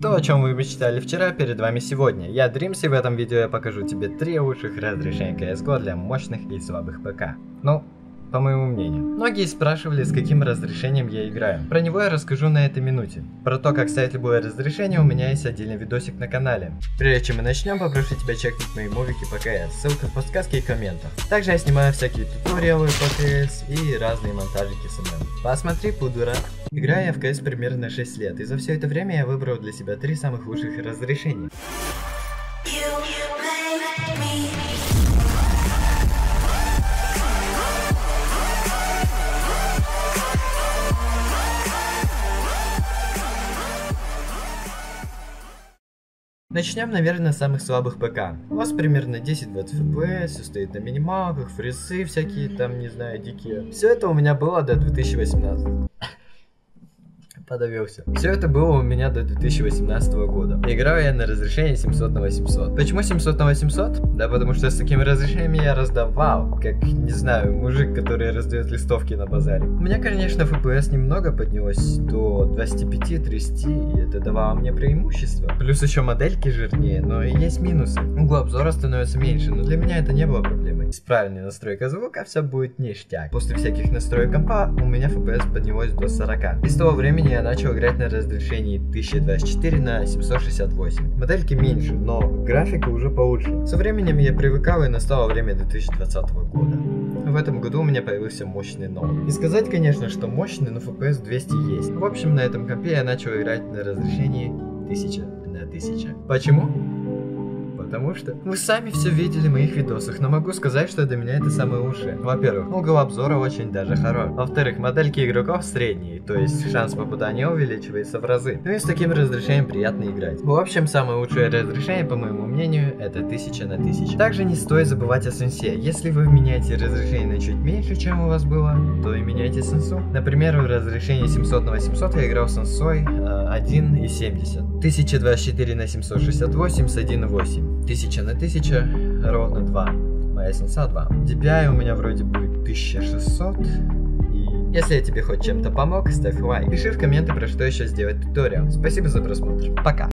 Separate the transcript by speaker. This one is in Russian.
Speaker 1: То, о чем вы мечтали вчера, перед вами сегодня. Я Dreams, и в этом видео я покажу тебе три лучших разрешения CSGO для мощных и слабых ПК. Ну, по моему мнению. Многие спрашивали, с каким разрешением я играю. Про него я расскажу на этой минуте. Про то, как ставить любое разрешение, у меня есть отдельный видосик на канале. Прежде чем мы начнем, попрошу тебя чекнуть мои мувики по КС, ссылка в подсказке и комментах. Также я снимаю всякие туториалы по КС и разные монтажики с ММ. Посмотри, буду рад. Играю я в КС примерно 6 лет, и за все это время я выбрал для себя три самых лучших разрешения.
Speaker 2: You make
Speaker 1: Начнем, наверное, с самых слабых ПК. У вас примерно 10-20 FPS, все стоит на минималках, фризы всякие там, не знаю, дикие. Все это у меня было до 2018 подавился. Все это было у меня до 2018 года. Играю я на разрешении 700 на 800. Почему 700 на 800? Да потому что с такими разрешениями я раздавал, как, не знаю, мужик, который раздает листовки на базаре. У меня, конечно, FPS немного поднялось до 25-30, и это давало мне преимущество. Плюс еще модельки жирнее, но и есть минусы. Угол обзора становится меньше, но для меня это не было проблемой. С правильной настройкой звука все будет ништяк. После всяких настроек компа у меня FPS поднялось до 40. И с того времени я я начал играть на разрешении 1024 на 768. Модельки меньше, но графика уже получше. Со временем я привыкал и настало время 2020 года. В этом году у меня появился мощный ноут. И сказать, конечно, что мощный, но FPS 200 есть. В общем, на этом компе я начал играть на разрешении 1000 на 1000. Почему? Потому что вы сами все видели в моих видосах, но могу сказать, что для меня это самое лучшее. Во-первых, угол обзора очень даже хорош. Во-вторых, модельки игроков средние, то есть шанс попадания увеличивается в разы. Ну и с таким разрешением приятно играть. В общем, самое лучшее разрешение, по моему мнению, это 1000 на 1000. Также не стоит забывать о сенсе. Если вы меняете разрешение на чуть меньше, чем у вас было, то и меняйте сенсу. Например, в разрешении 700 на 800 я играл сенсой э, 1,70. 1024 на 768 с 1,8. 1000 на 1000 ровно 2. Моя сенса 2. DPI у меня вроде будет 1600. И если я тебе хоть чем-то помог, ставь лайк. Пиши в комменты, про что еще сделать туториал. Спасибо за просмотр. Пока.